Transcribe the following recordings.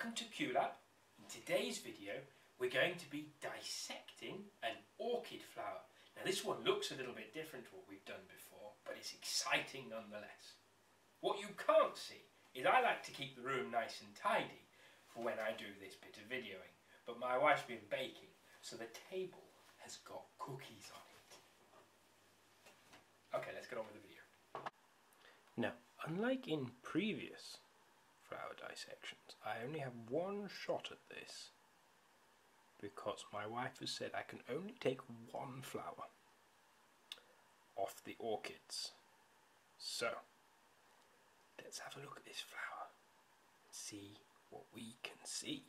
Welcome to QLab. In today's video we're going to be dissecting an orchid flower. Now this one looks a little bit different to what we've done before but it's exciting nonetheless. What you can't see is I like to keep the room nice and tidy for when I do this bit of videoing but my wife's been baking so the table has got cookies on it. Okay let's get on with the video. Now unlike in previous flower dissections. I only have one shot at this because my wife has said I can only take one flower off the orchids. So, let's have a look at this flower and see what we can see.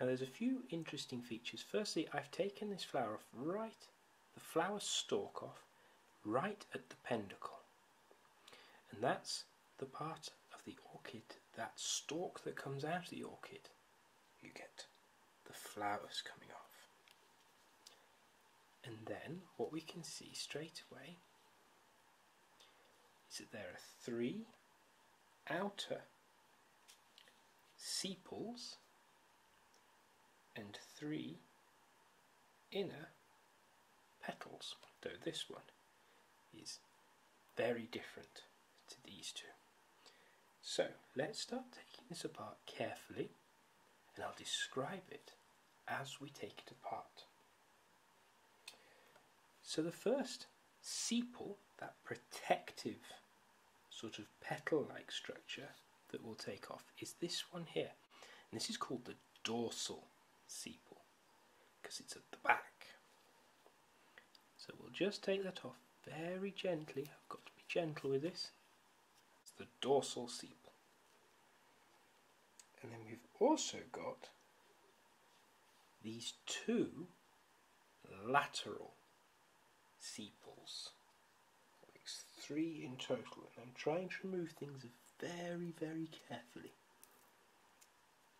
Now there's a few interesting features. Firstly, I've taken this flower off right, the flower stalk off, right at the pedicle. And that's the part of the orchid, that stalk that comes out of the orchid, you get the flowers coming off. And then what we can see straight away is that there are three outer sepals and three inner petals, though this one is very different to these two. So let's start taking this apart carefully and I'll describe it as we take it apart. So the first sepal, that protective sort of petal-like structure that we'll take off is this one here. And this is called the dorsal sepal because it's at the back. So we'll just take that off very gently. I've got to be gentle with this. It's the dorsal sepal. And then we've also got these two lateral sepals. Makes three in total. And I'm trying to remove things very, very carefully.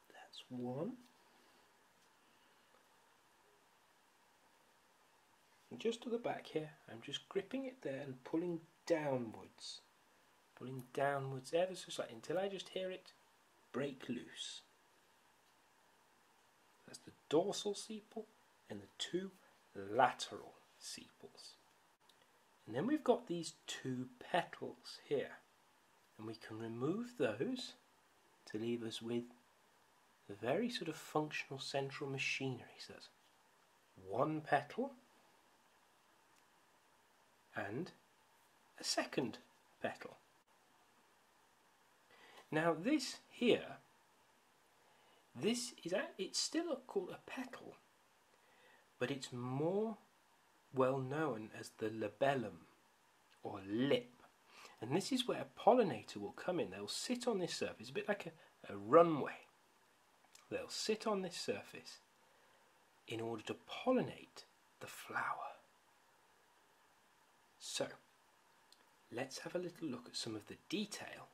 That's one. And just to the back here, I'm just gripping it there and pulling downwards. Pulling downwards ever so slightly until I just hear it break loose. That's the dorsal sepal and the two lateral sepals. And then we've got these two petals here. And we can remove those to leave us with a very sort of functional central machinery. So that's one petal and a second petal. Now this here, this is a, it's still a, called a petal, but it's more well known as the labellum or lip. And this is where a pollinator will come in. They'll sit on this surface, a bit like a, a runway. They'll sit on this surface in order to pollinate the flower. So, let's have a little look at some of the detail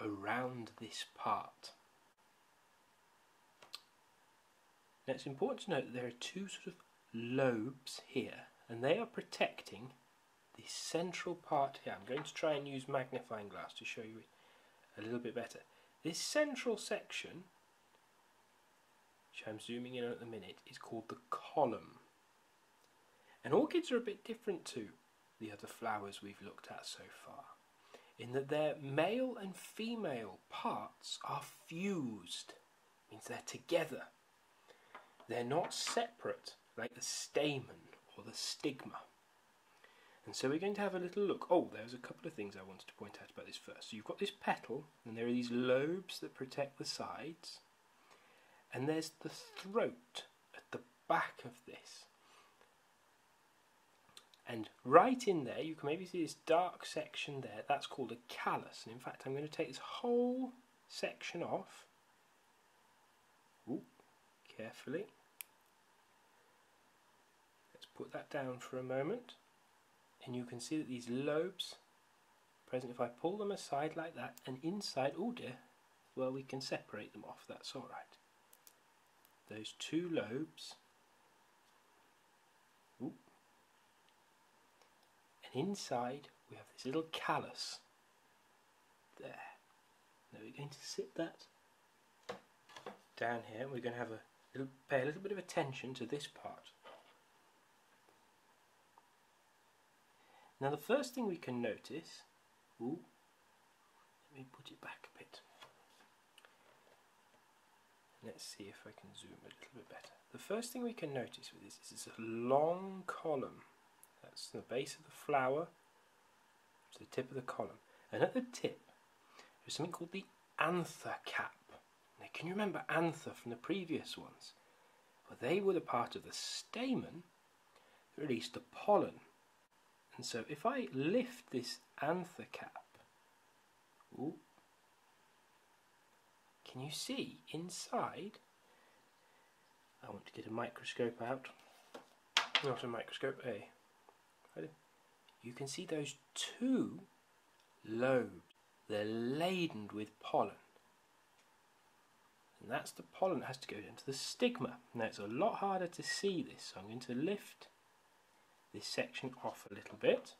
around this part. Now it's important to note that there are two sort of lobes here and they are protecting the central part here. I'm going to try and use magnifying glass to show you it a little bit better. This central section, which I'm zooming in at the minute, is called the column. And orchids are a bit different to the other flowers we've looked at so far in that their male and female parts are fused, means they're together. They're not separate like the stamen or the stigma. And so we're going to have a little look. Oh, there's a couple of things I wanted to point out about this first. So you've got this petal, and there are these lobes that protect the sides, and there's the throat at the back of this. And right in there, you can maybe see this dark section there. That's called a callus. And in fact, I'm going to take this whole section off. Ooh, carefully. Let's put that down for a moment. And you can see that these lobes present, if I pull them aside like that, and inside, oh dear, well, we can separate them off. That's all right. Those two lobes and inside we have this little callus there. Now we're going to sit that down here. We're going to have a little, pay a little bit of attention to this part. Now the first thing we can notice, ooh, let me put it back a bit. Let's see if I can zoom a little bit better. The first thing we can notice with this is it's a long column. That's the base of the flower to the tip of the column. And at the tip, there's something called the anther cap. Now, can you remember anther from the previous ones? Well, they were the part of the stamen that released the pollen. And so if I lift this anther cap, ooh, can you see inside? I want to get a microscope out. Not a microscope, A. You can see those two lobes. They're laden with pollen. And that's the pollen that has to go into the stigma. Now it's a lot harder to see this, so I'm going to lift this section off a little bit.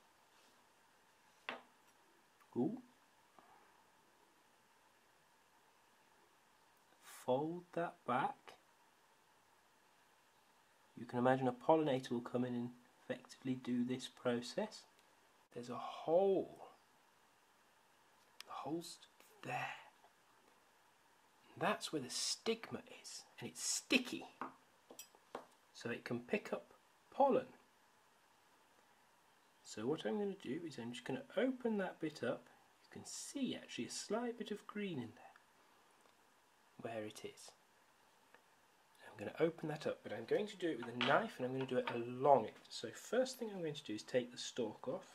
Ooh. fold that back. You can imagine a pollinator will come in and effectively do this process. There's a hole. The hole's there. And that's where the stigma is. And it's sticky. So it can pick up pollen. So what I'm going to do is I'm just going to open that bit up. You can see actually a slight bit of green in there where it is. I'm going to open that up, but I'm going to do it with a knife and I'm going to do it along it. So first thing I'm going to do is take the stalk off,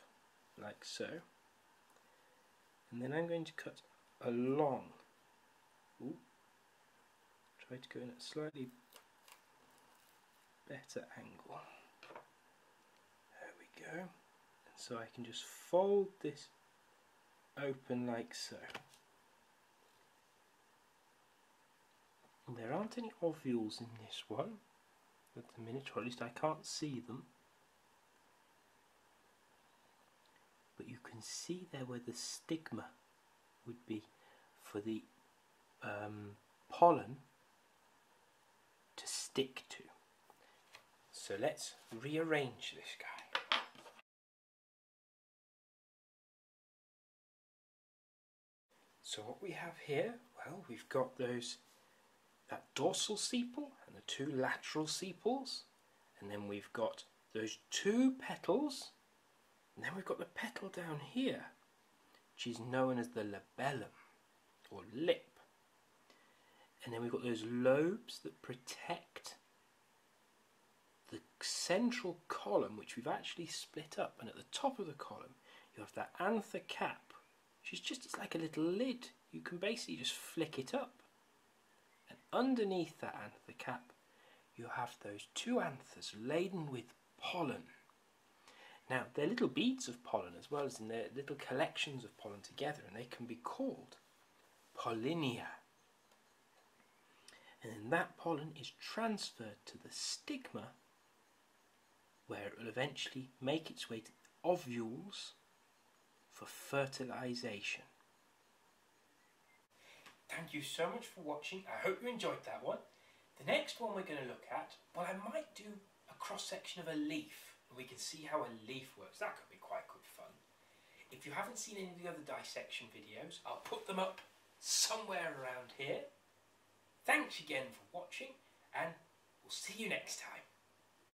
like so, and then I'm going to cut along. Ooh. Try to go in a slightly better angle. There we go. And so I can just fold this open like so. There aren't any ovules in this one at the minute, or at least I can't see them. But you can see there where the stigma would be for the um, pollen to stick to. So let's rearrange this guy. So what we have here, well, we've got those that dorsal sepal and the two lateral sepals and then we've got those two petals and then we've got the petal down here which is known as the labellum or lip. And then we've got those lobes that protect the central column which we've actually split up. And at the top of the column you have that anther cap which is just it's like a little lid. You can basically just flick it up. And underneath that anther cap you have those two anthers laden with pollen. Now they're little beads of pollen as well as in their little collections of pollen together and they can be called pollinia. And then that pollen is transferred to the stigma where it will eventually make its way to ovules for fertilization. Thank you so much for watching. I hope you enjoyed that one. The next one we're going to look at, well, I might do a cross-section of a leaf, we can see how a leaf works. That could be quite good fun. If you haven't seen any of the other dissection videos, I'll put them up somewhere around here. Thanks again for watching, and we'll see you next time.